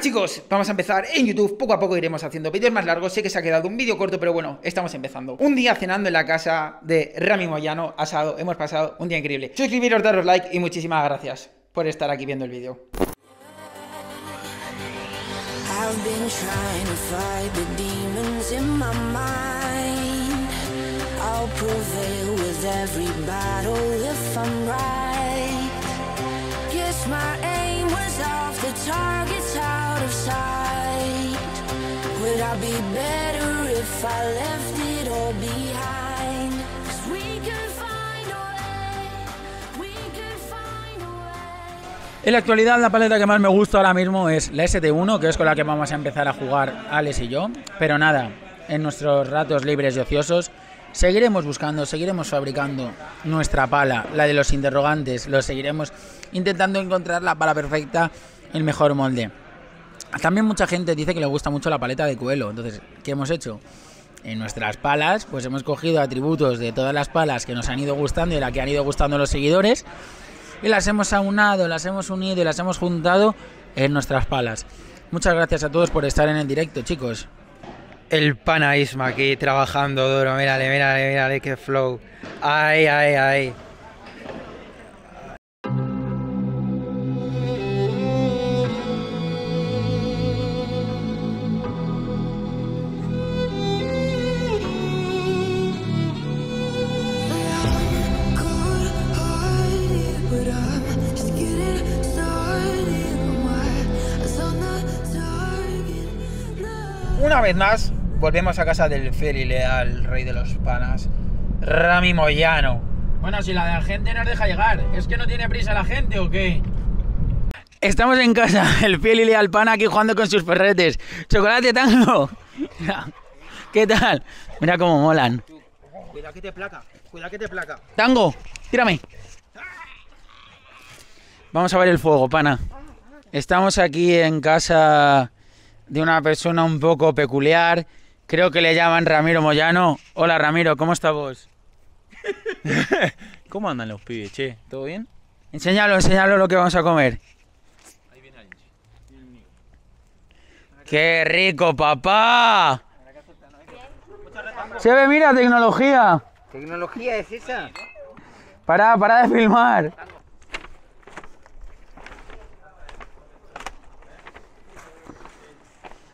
Chicos, vamos a empezar en YouTube, poco a poco iremos haciendo vídeos más largos, sé que se ha quedado un vídeo corto, pero bueno, estamos empezando. Un día cenando en la casa de Rami Moyano, asado, hemos pasado un día increíble. Suscribiros, daros like y muchísimas gracias por estar aquí viendo el vídeo. En la actualidad la paleta que más me gusta ahora mismo es la ST1, que es con la que vamos a empezar a jugar Alex y yo. Pero nada, en nuestros ratos libres y ociosos seguiremos buscando, seguiremos fabricando nuestra pala, la de los interrogantes, lo seguiremos intentando encontrar la pala perfecta, el mejor molde. También mucha gente dice que le gusta mucho la paleta de Coelho, entonces, ¿qué hemos hecho? En nuestras palas, pues hemos cogido atributos de todas las palas que nos han ido gustando y la que han ido gustando los seguidores y las hemos aunado, las hemos unido y las hemos juntado en nuestras palas. Muchas gracias a todos por estar en el directo, chicos. El pana Isma aquí trabajando duro, mírale, mírale, mírale qué flow. Ay, ay, ay. Una vez más, volvemos a casa del fiel y leal rey de los panas, Rami Moyano. Bueno, si la gente nos deja llegar, ¿es que no tiene prisa la gente o qué? Estamos en casa, el fiel y leal pana aquí jugando con sus perretes. ¡Chocolate tango! ¿Qué tal? Mira cómo molan. Cuidado que te placa, cuidado que te placa. Tango, tírame. Vamos a ver el fuego, pana. Estamos aquí en casa de una persona un poco peculiar. Creo que le llaman Ramiro Moyano. Hola Ramiro, ¿cómo estás vos? ¿Cómo andan los pibes, che? ¿Todo bien? Enséñalo, enséñalo lo que vamos a comer. ¡Qué rico, papá! Se ve, mira, tecnología. ¿Tecnología es esa? Pará, pará de filmar.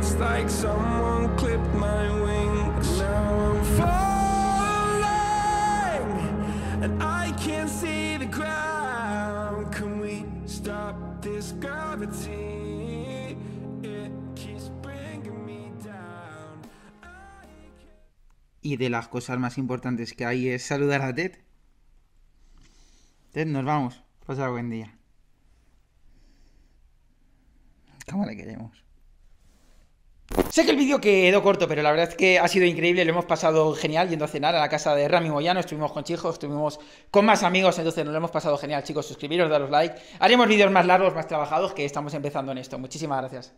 it's like someone clipped my. Now I'm and I can't see the ground. Can we stop this gravity? Y de las cosas más importantes que hay es saludar a Ted. Ted, nos vamos. Pasa buen día. ¿Cómo le queremos? Sé que el vídeo quedó corto, pero la verdad es que ha sido increíble, lo hemos pasado genial yendo a cenar a la casa de Rami Moyano, estuvimos con chicos, estuvimos con más amigos, entonces nos lo hemos pasado genial, chicos, suscribiros, daros like, haremos vídeos más largos, más trabajados, que estamos empezando en esto. Muchísimas gracias.